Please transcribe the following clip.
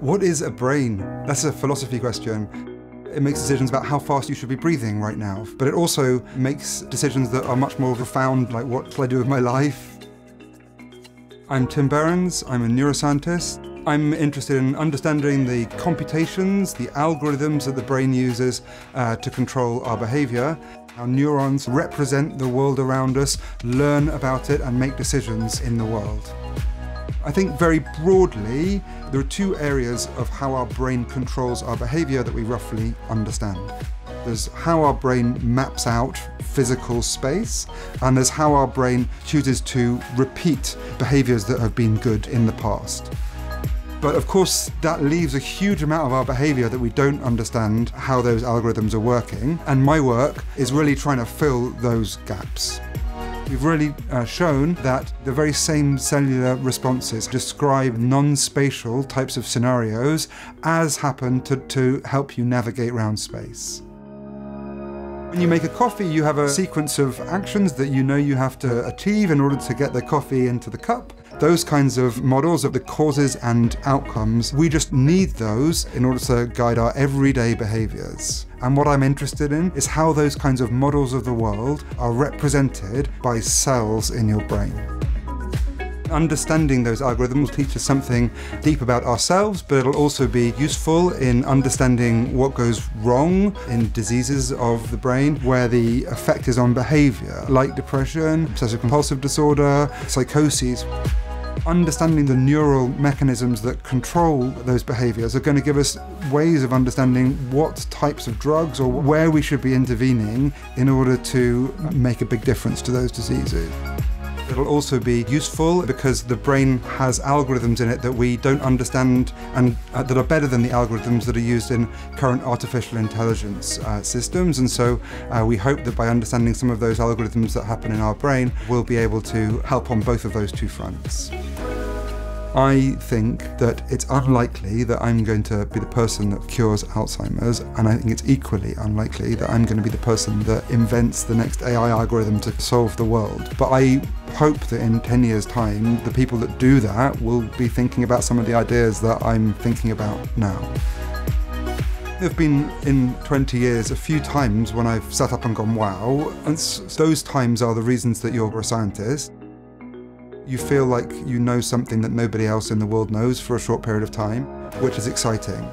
What is a brain? That's a philosophy question. It makes decisions about how fast you should be breathing right now, but it also makes decisions that are much more profound, like what shall I do with my life? I'm Tim Behrens, I'm a neuroscientist. I'm interested in understanding the computations, the algorithms that the brain uses uh, to control our behavior. How neurons represent the world around us, learn about it, and make decisions in the world. I think very broadly, there are two areas of how our brain controls our behavior that we roughly understand. There's how our brain maps out physical space, and there's how our brain chooses to repeat behaviors that have been good in the past. But of course, that leaves a huge amount of our behavior that we don't understand how those algorithms are working. And my work is really trying to fill those gaps. We've really uh, shown that the very same cellular responses describe non-spatial types of scenarios as happen to, to help you navigate around space. When you make a coffee, you have a sequence of actions that you know you have to achieve in order to get the coffee into the cup. Those kinds of models of the causes and outcomes, we just need those in order to guide our everyday behaviors. And what I'm interested in is how those kinds of models of the world are represented by cells in your brain. Understanding those algorithms will teach us something deep about ourselves, but it'll also be useful in understanding what goes wrong in diseases of the brain, where the effect is on behavior, like depression, obsessive compulsive disorder, psychoses understanding the neural mechanisms that control those behaviors are going to give us ways of understanding what types of drugs or where we should be intervening in order to make a big difference to those diseases. It'll also be useful because the brain has algorithms in it that we don't understand and uh, that are better than the algorithms that are used in current artificial intelligence uh, systems. And so uh, we hope that by understanding some of those algorithms that happen in our brain, we'll be able to help on both of those two fronts. I think that it's unlikely that I'm going to be the person that cures Alzheimer's, and I think it's equally unlikely that I'm going to be the person that invents the next AI algorithm to solve the world. But I hope that in 10 years' time, the people that do that will be thinking about some of the ideas that I'm thinking about now. There have been in 20 years a few times when I've sat up and gone, wow, and those times are the reasons that you're a scientist. You feel like you know something that nobody else in the world knows for a short period of time, which is exciting.